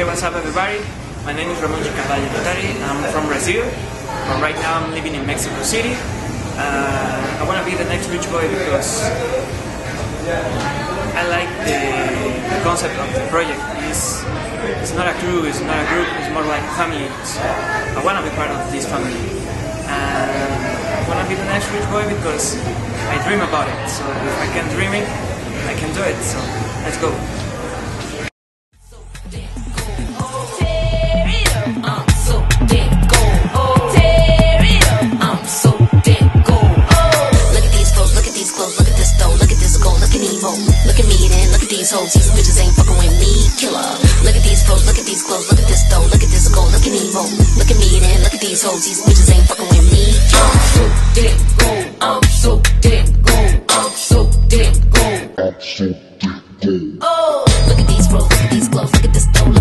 Hey, what's up, everybody? My name is Ramon de Carvalho Notari. I'm from Brazil, but right now I'm living in Mexico City. Uh, I want to be the next rich boy because I like the, the concept of the project. It's, it's not a crew, it's not a group, it's more like a family. I want to be part of this family. And I want to be the next rich boy because I dream about it. So if I can dream it, I can do it. So let's go. at these hoes, these bitches ain't fucking with me, killer. Look at these clothes, look at these clothes, look at this though, look at this gold, look at me mo. Look at me then, look at these hoes, these bitches ain't fucking with me. I'm so damn gold, I'm so damn gold, I'm so damn gold. I'm so damn gold. Oh, look at these clothes, look at these clothes, look at this though.